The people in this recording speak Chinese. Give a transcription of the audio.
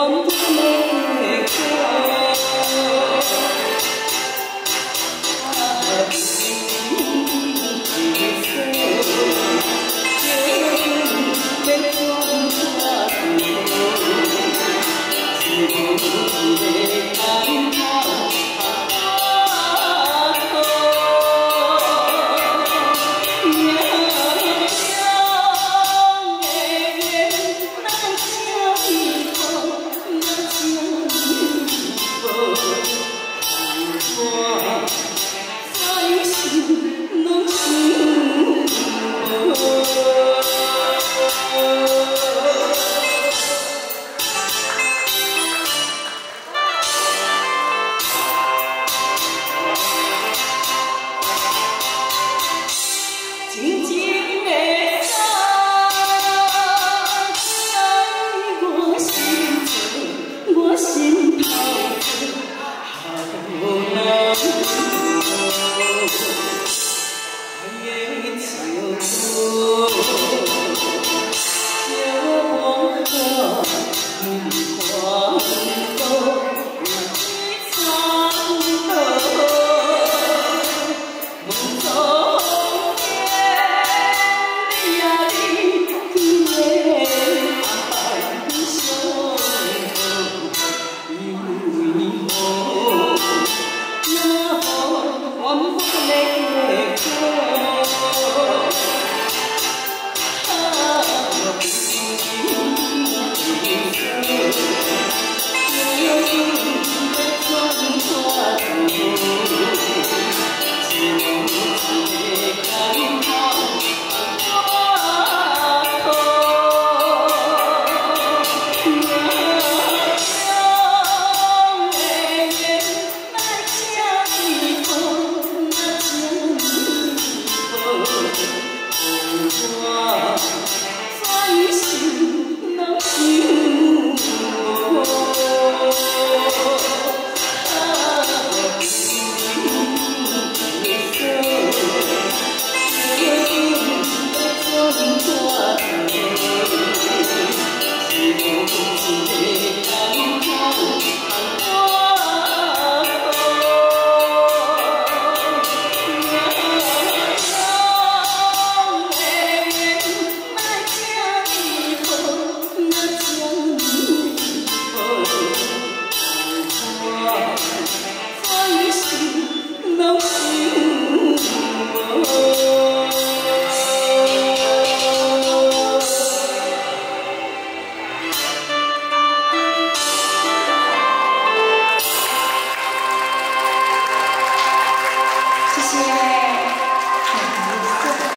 我们